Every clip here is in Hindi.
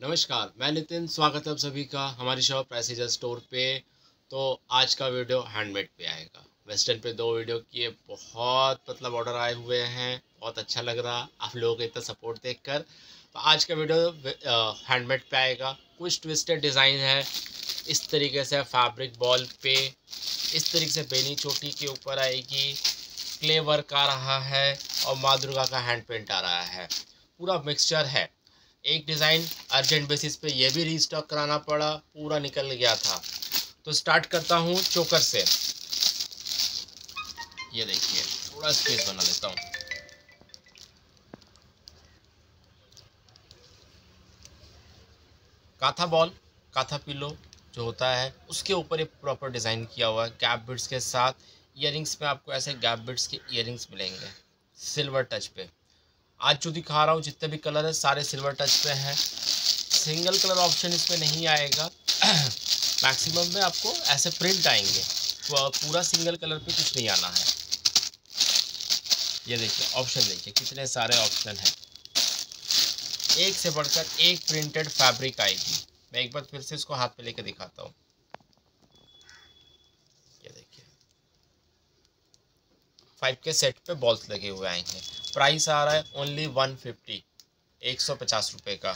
नमस्कार, मैं नितिन, स्वागत है आप सभी का हमारी शॉप प्राइसिजर स्टोर पे। तो आज का वीडियो हैंडमेड पे आएगा। वेस्टर्न पे दो वीडियो किए, बहुत मतलब ऑर्डर आए हुए हैं, बहुत अच्छा लग रहा, आप लोगों का इतना सपोर्ट देख कर तो आज का वीडियो हैंडमेड पे आएगा। कुछ ट्विस्टेड डिज़ाइन है, इस तरीके से फैब्रिक बॉल पे, इस तरीके से बेनी चोटी के ऊपर आएगी। क्ले वर्क आ रहा है और माँ दुर्गा का हैंड पेंट आ रहा है। पूरा मिक्सचर है। एक डिज़ाइन अर्जेंट बेसिस पे ये भी रीस्टॉक कराना पड़ा, पूरा निकल गया था। तो स्टार्ट करता हूँ चोकर से। ये देखिए, थोड़ा स्पेस बना लेता हूँ। काथा बॉल काथा पिलो जो होता है, उसके ऊपर एक प्रॉपर डिज़ाइन किया हुआ है गैप बिट्स के साथ। इयरिंग्स में आपको ऐसे गैप बिट्स के इयरिंग्स मिलेंगे सिल्वर टच पे। आज जो दिखा रहा हूँ, जितने भी कलर है, सारे सिल्वर टच पे हैं। सिंगल कलर ऑप्शन इसमें नहीं आएगा। मैक्सिमम में आपको ऐसे प्रिंट आएँगे। तो पूरा सिंगल कलर पे कुछ नहीं आना है। ये देखिए ऑप्शन देखिए, कितने सारे ऑप्शन हैं। एक से बढ़कर एक प्रिंटेड फैब्रिक आएगी। मैं एक बार फिर से इसको हाथ पे लेके दिखाता हूँ। ये देखिए। फाइव के सेट पे बॉल्स लगे हुए आएँगे। प्राइस आ रहा है ओनली वन फिफ्टी, एक सौ पचास रुपये का।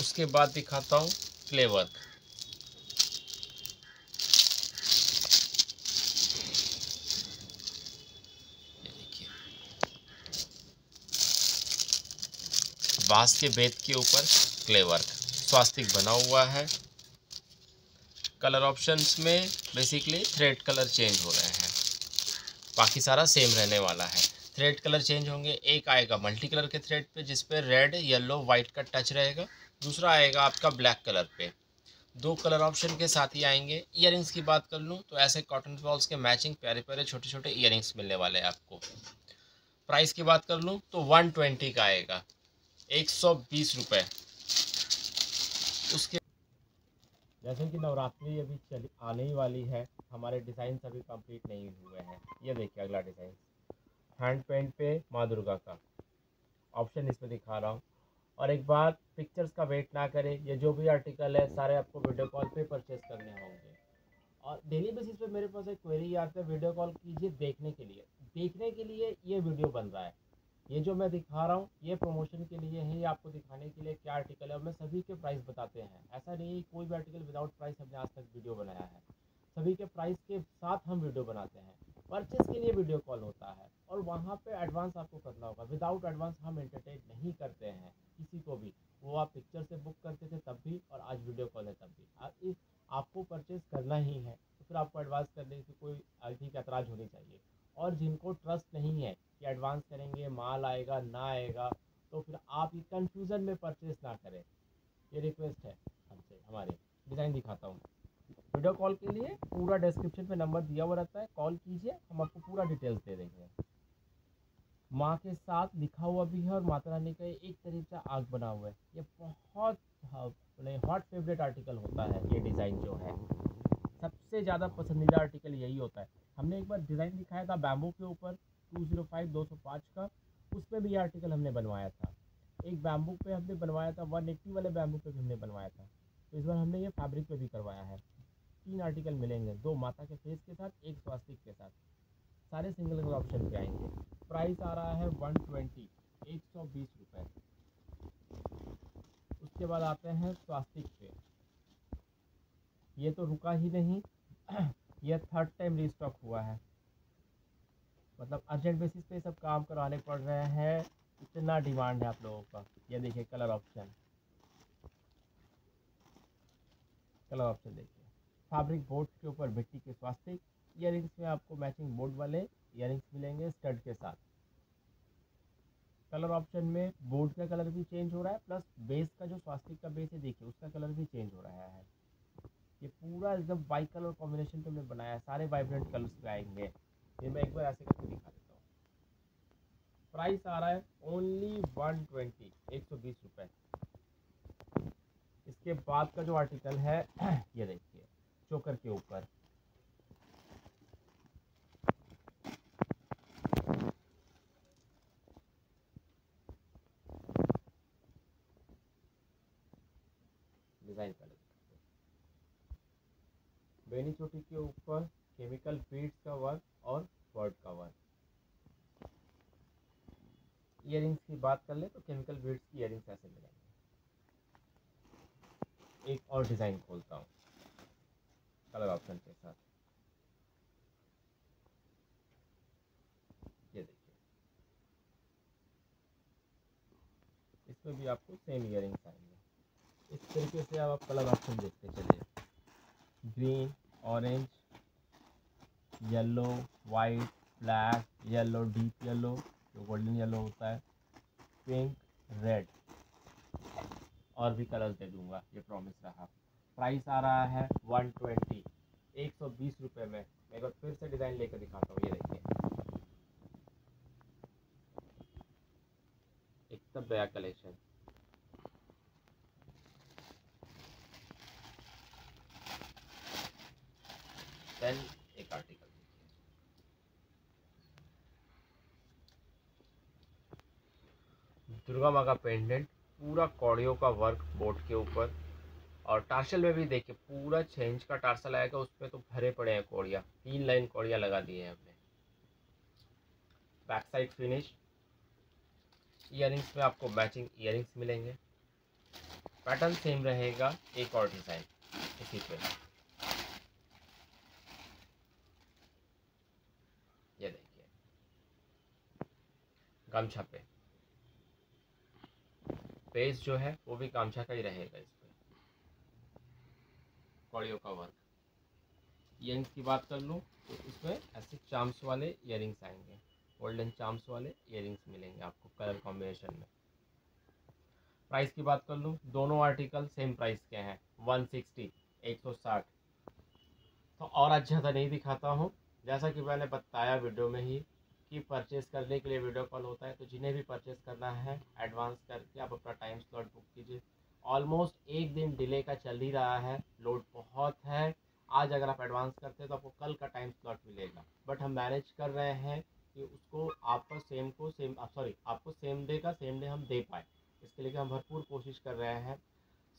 उसके बाद दिखाता हूँ क्ले वर्क बाँस के बेत के ऊपर क्ले स्वास्तिक बना हुआ है। कलर ऑप्शंस में बेसिकली थ्रेड कलर चेंज हो रहे हैं। बाकी सारा सेम रहने वाला है। थ्रेड कलर चेंज होंगे, एक आएगा मल्टी कलर के थ्रेड पे, जिस पे रेड येलो वाइट का टच रहेगा। दूसरा आएगा आपका ब्लैक कलर पे। दो कलर ऑप्शन के साथ ही आएँगे। इयर की बात कर लूँ तो ऐसे कॉटन बॉल्स के मैचिंग प्यारे प्यारे छोटे छोटे इयर मिलने वाले हैं आपको। प्राइस की बात कर लूँ तो वन ट्वेंटी का आएगा। एक सौ बीस रुपये उसके जैसे कि नवरात्रि अभी चली, आने ही वाली है। हमारे डिज़ाइन अभी कंप्लीट नहीं हुए हैं। ये देखिए अगला डिज़ाइन हैंड पेंट पे माँ दुर्गा का। ऑप्शन इसमें दिखा रहा हूँ। और एक बात पिक्चर्स का वेट ना करें। ये जो भी आर्टिकल है, सारे आपको वीडियो कॉल पे परचेज करने होंगे। और डेली बेसिस पे मेरे पास एक क्वेरी आती है वीडियो कॉल कीजिए देखने के लिए? देखने के लिए ये वीडियो बन रहा है। ये जो मैं दिखा रहा हूँ, ये प्रमोशन के लिए है, ये आपको दिखाने के लिए क्या आर्टिकल है, और मैं सभी के प्राइस बताते हैं। ऐसा नहीं है कोई भी आर्टिकल विदाउट प्राइस हमने आज तक वीडियो बनाया है। सभी के प्राइस के साथ हम वीडियो बनाते हैं। परचेस के लिए वीडियो कॉल होता है, और वहाँ पे एडवांस आपको करना होगा। विदाउट एडवांस हम एंटरटेन नहीं करते हैं किसी को भी। वो आप पिक्चर से बुक करते थे तब भी, और आज वीडियो कॉल है तब भी। आप आपको परचेस करना ही है तो फिर आपको एडवांस करने की कोई अधिक ऐतराज़ होनी चाहिए। और जिनको ट्रस्ट नहीं है कि एडवांस करेंगे, माल आएगा, ना आएगा तो फिर आप ये कन्फ्यूज़न में परचेस ना करें। ये रिक्वेस्ट है हमसे, हमारे। डिज़ाइन दिखाता हूँ। वीडियो कॉल के लिए पूरा डिस्क्रिप्शन में नंबर दिया हुआ रहता है। कॉल कीजिए, हम आपको पूरा डिटेल्स दे देंगे। माँ के साथ लिखा हुआ भी है और माता रानी का एक तरीके से आग बना हुआ है। ये बहुत हॉट फेवरेट आर्टिकल होता है, ये डिज़ाइन जो है। सबसे ज़्यादा पसंदीदा आर्टिकल यही होता है। हमने एक बार डिज़ाइन दिखाया था बैम्बू के ऊपर टू ज़ीरो फाइव दो सौ पाँच का। उस पर भी ये आर्टिकल हमने बनवाया था। एक बैम्बू पे हमने बनवाया था वन एट्टी वाले बैम्बू पे भी हमने बनवाया था। तो इस बार हमने ये फैब्रिक पे भी करवाया है। तीन आर्टिकल मिलेंगे, दो माता के फेस के साथ, एक स्वास्तिक के साथ। सारे सिंगल कलर ऑप्शन पे आएँगे। प्राइस आ रहा है वन ट्वेंटी एक सौ बीस रुपये उसके बाद आते हैं स्वास्तिक पे। ये तो रुका ही नहीं। यह थर्ड टाइम रीस्टॉक हुआ है। मतलब अर्जेंट बेसिस पे सब काम करवाने पड़ रहे हैं। इतना डिमांड है आप लोगों का। ये देखिए कलर ऑप्शन कलर ऑप्शन देखिए। फैब्रिक बोर्ड के ऊपर मिट्टी के स्वास्तिक इयर में आपको मैचिंग बोर्ड वाले इयर मिलेंगे स्टड के साथ। कलर ऑप्शन में बोर्ड का कलर भी चेंज हो रहा है प्लस बेस का जो स्वास्तिक का बेस है, देखिए उसका कलर भी चेंज हो रहा है। ये पूरा एकदम वाइट कलर कॉम्बिनेशन पे हमने बनाया सारे वाइब्रेंट कलर्स पे आएँगे। ये मैं एक बार ऐसे करके दिखा देता हूँ। प्राइस आ रहा है ओनली वन ट्वेंटी एक सौ बीस रुपये इसके बाद का जो आर्टिकल है, ये देखिए, चोकर के ऊपर। बेनी चोटी के ऊपर केमिकल बीड्स का वर्क और वर्ड का वर्क इयर की बात कर ले तो केमिकल बीड्स की इयर ऐसे मिलेंगे। एक और डिज़ाइन खोलता हूँ। कलर ऑप्शन के साथ। ये देखिए। इसमें भी आपको सेम इयर आएँगे। इस तरीके से आप कलर ऑप्शन देखते चलिए। Green orange yellow white black yellow deep yellow जो गोल्डन येलो होता है पिंक रेड और भी कलर दे दूँगा, ये प्रॉमिस रहा। प्राइस आ रहा है वन ट्वेंटी एक सौ बीस रुपये में। मैं एक फिर से डिज़ाइन लेकर दिखाता हूँ, ये देखिए। एकदम नया कलेक्शन देन एक आर्टिकल दुर्गा माँ का पेंडेंट पूरा कौड़ियों का वर्क बोर्ड के ऊपर। और टार्सल में भी देखिए, पूरा चेंज का टार्सल आएगा पर तो भरे पड़े हैं कौड़िया। तीन लाइन कौड़िया लगा दी है हमने। बैक साइड फिनिश इयर में आपको मैचिंग इयर मिलेंगे। पैटर्न सेम रहेगा, एक और डिज़ाइन इसी पे ये देखिए गमछा पे पेज जो है, वो भी कामछा का ही रहेगा इस पर कौड़ियों का वर्क। ईयरिंग्स की बात कर लूँ तो इसमें ऐसे चाम्स वाले ईयरिंग्स आएँगे। गोल्डन चाम्स वाले ईयरिंग्स मिलेंगे आपको कलर कॉम्बिनेशन में। प्राइस की बात कर लूँ, दोनों आर्टिकल सेम प्राइस के हैं। वन सिक्सटी एक सौ साठ। तो और अच्छा सा नहीं दिखाता हूँ। जैसा कि मैंने बताया वीडियो में ही कि परचेज़ करने के लिए वीडियो कॉल होता है तो जिन्हें भी परचेज़ करना है एडवांस करके आप अपना टाइम स्लॉट बुक कीजिए। ऑलमोस्ट एक दिन डिले का चल ही रहा है लोड बहुत है। आज अगर आप एडवांस करते हैं तो आपको कल का टाइम स्लॉट मिलेगा। बट हम मैनेज कर रहे हैं कि उसको आपका सेम को सेम सॉरी आपको सेम डे का सेम डे हम दे पाए। इसके लिए हम भरपूर कोशिश कर रहे हैं।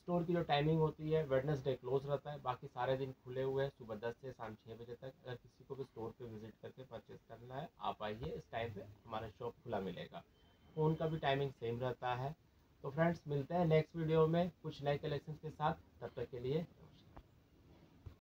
स्टोर की जो टाइमिंग होती है वेडनेसडे क्लोज रहता है, बाकी सारे दिन खुले हुए हैं, सुबह दस से शाम छः बजे तक। अगर किसी को भी स्टोर पे विज़िट करके परचेज करना है, आप आइए, इस टाइम पे हमारा शॉप खुला मिलेगा। फ़ोन का भी टाइमिंग सेम रहता है। तो फ्रेंड्स मिलते हैं नेक्स्ट वीडियो में कुछ नए कलेक्शन के साथ। तब तक के लिए